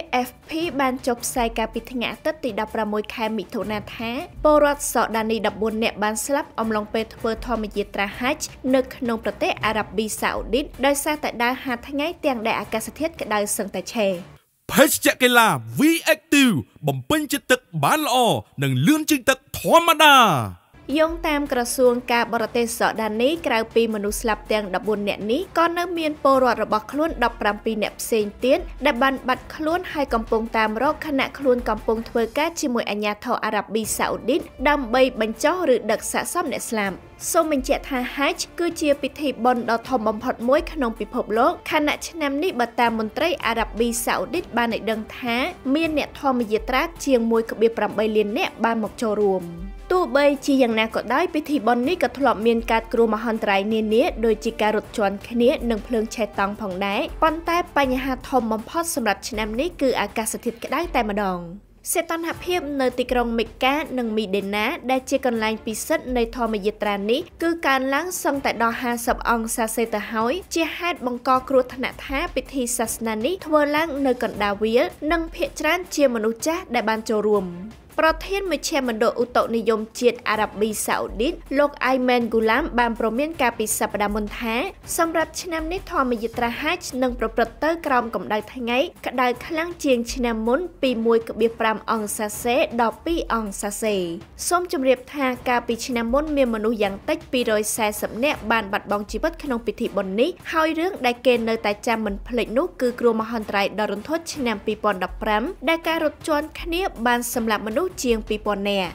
AFP បានចុះផ្សាយកាលពីថ្ងៃអាទិត្យទី16ខែមិថុនាថាពលរដ្ឋសូដានី14នាក់បានស្លាប់អំឡុងពេលធ្វើធម្មយាត្រាហាច់នៅក្នុងប្រទេសអារ៉ាប៊ីសាអូឌីតដោយសារតែដើរហាត់ថ្ងៃទាំងដែលអាកាសធាតុក្តៅសឹងតែឆេរភេសជ្ជៈកីឡា V-Active បំពេញជាតិទឹកបានល្អនិងលឿនជាងទឹកធម្មតា យោងតាមក្រសួងការបរទេសសដានីក្រៅពីមនុស្សស្លាប់ទាំង14នាក់នេះក៏នៅមានពលរដ្ឋរបស់ខ្លួន17នាក់ផ្សេងទៀតដែលបានបាត់ខ្លួនហើយកំពុងតាមរកខណៈខ្លួនកំពុងធ្វើការជាមួយអាជ្ញាធរអារ៉ាប៊ីសាអូឌីតដើម្បីបញ្ចុះឬដឹកសាកសមអ្នកស្លាប់សូមបញ្ជាក់ថា Hajj គឺជាពិធីបុណ្យដ៏ធំបំផុតមួយក្នុងពិភពលោកខណៈឆ្នាំនេះបើតាមមន្ត្រីអារ៉ាប៊ីសាអូឌីតបានឲ្យដឹងថា មានអ្នកធម្មយាត្រាជាង1.8លាននាក់បានមកចូលរួម ទោះបីជាយ៉ាងណាក៏ដោយពិធីបុណ្យនេះក៏ធ្លាប់មានការគ្រោះមហន្តរាយនានាដូចជាការរត់ជន់គ្នានិងភ្លើងឆេះតង់ផងដែរប៉ុន្តែបញ្ហាធំបំផុតសម្រាប់ឆ្នាំនេះគឺអាកាសធាតុក្តៅតែម្ដងសេតនភាពនៅទីក្រុងមេកានិងមីដេណាដែលជាកន្លែងពិសិដ្ឋនៃធម្មយាត្រានេះគឺកើនឡើងសឹងតែដល់50អង្សាសេទៅហើយជាហេតុបង្កគ្រោះថ្នាក់ថាពិធីសាសនានេះធ្វើឡើងនៅកណ្ដាលវាលនិងភ ieck ច្រើនជាមនុស្សចាស់ដែលបានចូលរួមប្រធានមជ្ឈមណ្ឌលឧតុនិយមជាតិអារ៉ាប៊ីសាអូឌីតលោកអៃមែនហ្គូឡាមបានប្រមានការពីសប្តាហ៍មុនថាសម្រាប់ឆ្នាំនេះធម្មយាត្រាហាច់នឹងប្រព្រឹត្តទៅក្រោមកម្ដៅថ្ងៃក្ដៅខ្លាំងជាងឆ្នាំមុនពី1.5អង្សាសេដល់2អង្សាសេសូមជម្រាបថាកាលពីឆ្នាំមុនមានមនុស្សយ៉ាងតិច240នាក់បានបាត់បង់ជីវិតក្នុងពិធីបុណ្យនេះហើយរឿងដែលគេនៅតែចាំមិនភ្លេចនោះគឺគ្រោះមហន្តរាយដ៏រន្ធត់ឆ្នាំ2015ដែលការរត់ជន់គ្នាបានសម្លាប់មនុស្សជាង2000នាក់